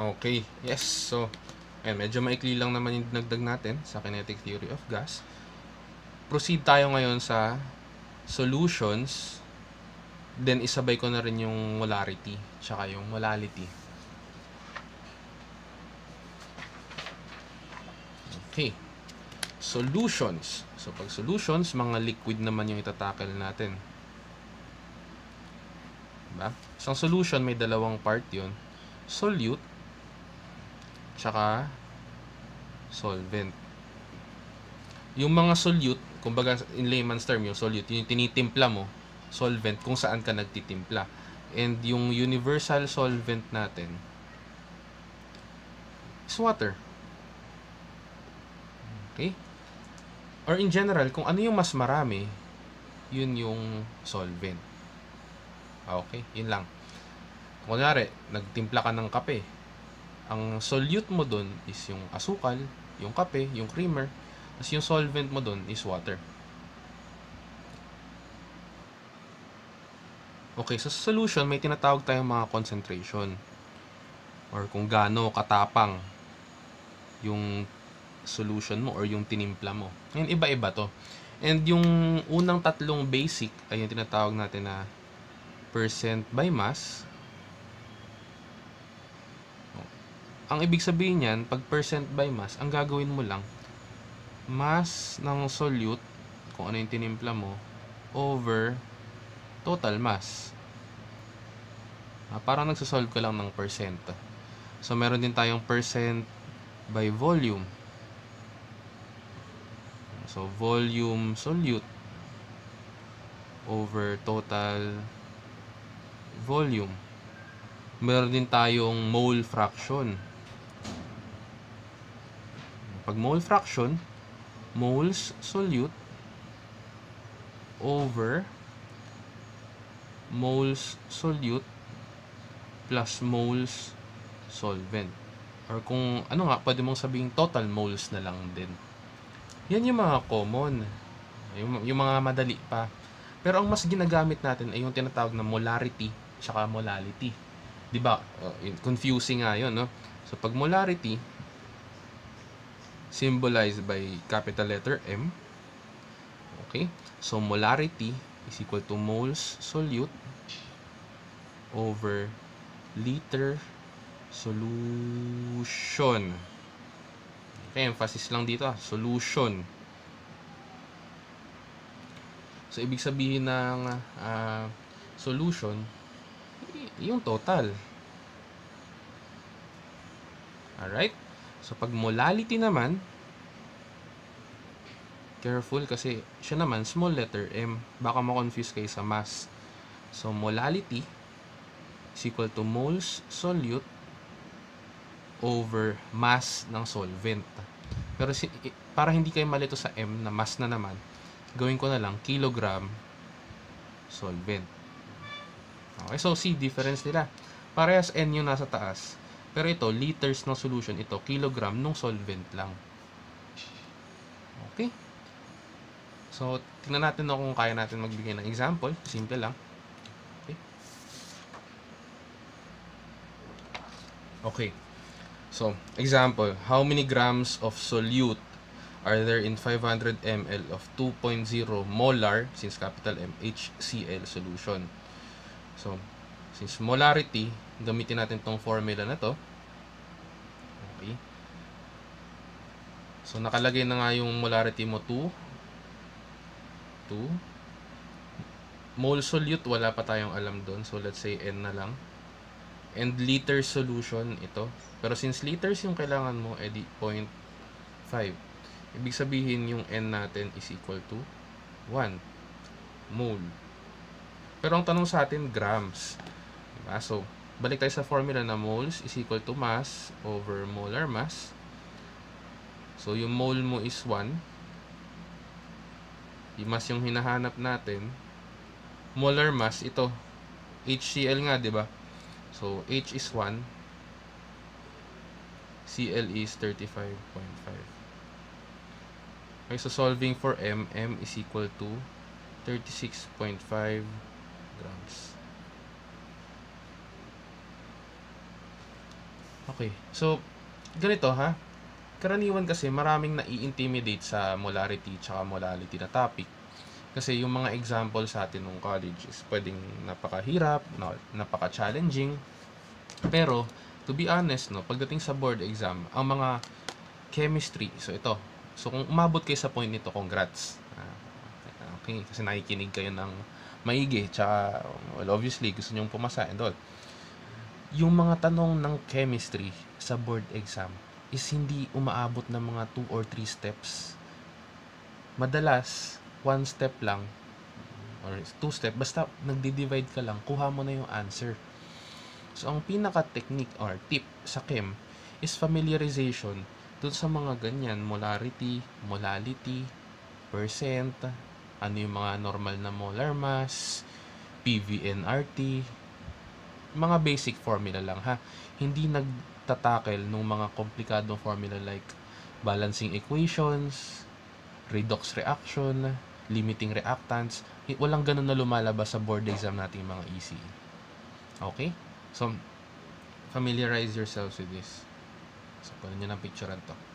Okay, yes. So, ayan, medyo maikli lang naman yung dinagdag natin sa kinetic theory of gas. Proceed tayo ngayon sa solutions. Then, isabay ko na rin yung molarity, tsaka yung molality. Okay. Solutions. So, pag solutions, mga liquid naman yung itatackle natin. Diba? Isang solution, may dalawang part yun. Solute, tsaka solvent. Yung mga solute, kumbaga in layman's term, yung solute, yung tinitimpla mo, solvent, kung saan ka nagtitimpla. And yung universal solvent natin is water. Okay? Or in general, kung ano yung mas marami, yun yung solvent. Ah, Okay, yun lang. Kunyari, nagtimpla ka ng kape. Ang solute mo dun is yung asukal, yung kape, yung creamer. Tapos yung solvent mo dun is water. Okay, so sa solution, may tinatawag tayong mga concentration. Or kung gaano katapang yung solution mo or yung tinimpla mo. Ngayon, iba-iba to. And yung unang tatlong basic ay yung tinatawag natin na percent by mass. Ang ibig sabihin niyan, pag percent by mass, ang gagawin mo lang, mass ng solute, kung ano yung tinimpla mo, over total mass. Ah, parang nagsasolve ka lang ng percent. So, meron din tayong percent by volume. So, volume solute over total volume. Meron din tayong mole fraction. Pag mole fraction, moles solute over moles solute plus moles solvent. Or kung ano nga, pwede mong sabihin total moles na lang din. Yan yung mga common. Yung, yung mga madali pa. Pero ang mas ginagamit natin ay yung tinatawag na molarity tsaka molality. 'Di ba? Uh, confusing nga 'yon, no? So pag molarity symbolized by capital letter M. Okay? So molarity is equal to moles solute over liter solution. Okay, emphasis lang dito, ah, solution. So, ibig sabihin ng ah, solution, yung total. Alright? So, pag molality naman, careful kasi siya naman, small letter M. Baka ma-confuse kayo sa mass. So, molality is equal to moles solute over mass ng solvent. Pero si, para hindi kayo malito sa M na mass na naman, gawin ko na lang kilogram solvent. Okay, so see, difference nila. Parehas N yung nasa taas. Pero ito, liters ng solution. Ito, kilogram ng solvent lang. Okay? So, tingnan natin no, kung kaya natin magbigay ng example. Simple lang. Okay? Okay. So, example, how many grams of solute are there in 500 ml of 2.0 molar, since capital M, HCl solution? So, since molarity, gamitin natin tong formula na to. Okay. So, nakalagay na nga yung molarity mo 2. 2. Mole solute, wala pa tayong alam doon. So, let's say N na lang. And liter solution, ito. Pero since liters yung kailangan mo, edi 0.5. Ibig sabihin yung N natin is equal to 1 mole. Pero ang tanong sa atin, grams. Diba? So, balik tayo sa formula na moles is equal to mass over molar mass. So, yung mole mo is 1. Yung mass yung hinahanap natin. Molar mass, ito. HCl nga, di ba? So, H is 1. CL is 35.5. Okay, so solving for M, M is equal to 36.5 grams. Okay. So, ganito ha. Karaniwan kasi maraming nai-intimidate sa molarity tsaka molality na topic. Kasi yung mga example sa atin nung college is pwedeng napakahirap, na, napaka-challenging. Pero, to be honest, no, pagdating sa board exam, ang mga chemistry, so ito. So, kung umabot kayo sa point nito, congrats. Ah, Okay, kasi nakikinig kayo ng maigi. Tsaka, well, obviously, gusto nyong pumasa and all yung mga tanong ng chemistry sa board exam is hindi umaabot ng mga 2 or 3 steps. Madalas, one step lang or two step, basta nagdi-divide ka lang, kuha mo na yung answer. So, ang pinaka-technique or tip sa chem is familiarization dun sa mga ganyan, molarity, molality, percent, ano yung mga normal na molar mass, PVNRT, mga basic formula lang ha. Hindi nagtatakel ng mga komplikadong formula like balancing equations, redox reaction, limiting reactants. Hi- Walang ganun na lumalabas sa board exam nating mga ECE. Okay? So, familiarize yourselves with this. So, kunin nyo ng picture to.